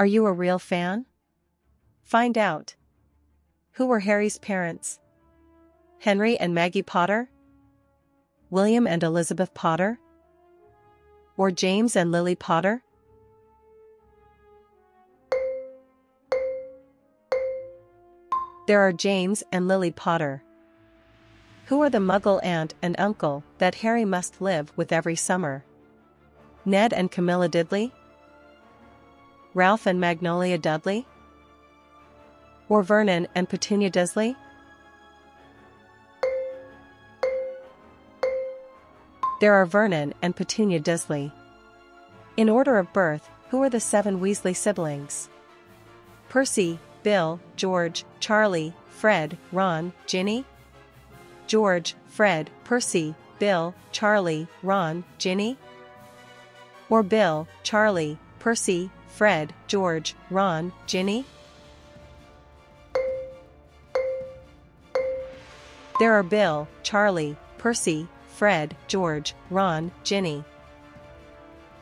Are you a real fan? Find out. Who were Harry's parents? Henry and Maggie Potter? William and Elizabeth Potter? Or James and Lily Potter? There are James and Lily Potter. Who are the muggle aunt and uncle that Harry must live with every summer? Ned and Camilla Diddley? Ralph and Magnolia Dudley? Or Vernon and Petunia Dursley? There are Vernon and Petunia Dursley. In order of birth, who are the seven Weasley siblings? Percy, Bill, George, Charlie, Fred, Ron, Ginny? George, Fred, Percy, Bill, Charlie, Ron, Ginny? Or Bill, Charlie, Percy, Fred, George, Ron, Ginny? There are Bill, Charlie, Percy, Fred, George, Ron, Ginny.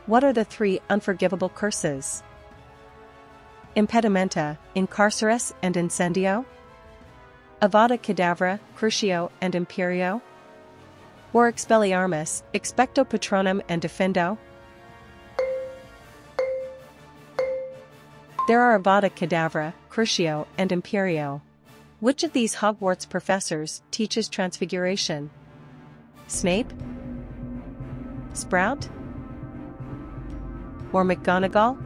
What are the three unforgivable curses? Impedimenta, Incarcerus and Incendio? Avada Kedavra, Crucio and Imperio? Or Expelliarmus, Expecto Patronum and Defendo? There are Avada Kedavra, Crucio, and Imperio. Which of these Hogwarts professors teaches Transfiguration? Snape? Sprout? Or McGonagall?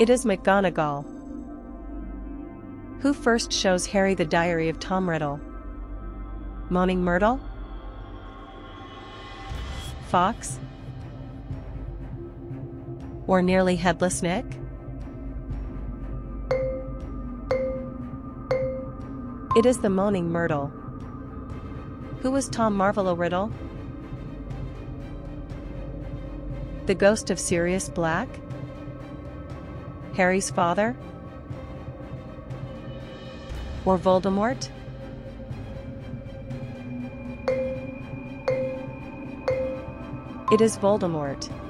It is McGonagall. Who first shows Harry the diary of Tom Riddle? Moaning Myrtle? Fawkes? Or nearly headless Nick? It is the moaning myrtle. Who was Tom Marvolo Riddle? The ghost of Sirius Black? Harry's father? Or Voldemort? It is Voldemort.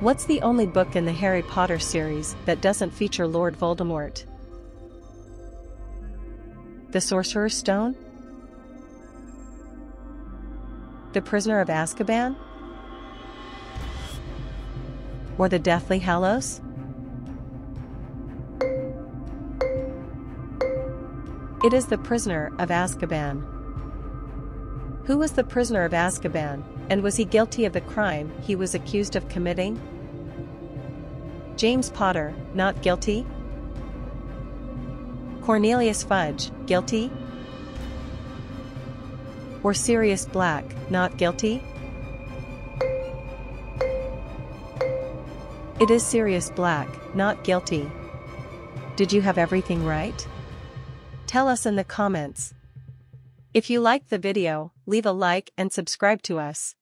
What's the only book in the Harry Potter series that doesn't feature Lord Voldemort? The Sorcerer's Stone? The Prisoner of Azkaban? Or the Deathly Hallows? It is the Prisoner of Azkaban. Who was the prisoner of Azkaban, and was he guilty of the crime he was accused of committing? James Potter, not guilty? Cornelius Fudge, guilty? Or Sirius Black, not guilty? It is Sirius Black, not guilty. Did you have everything right? Tell us in the comments. If you liked the video, leave a like and subscribe to us.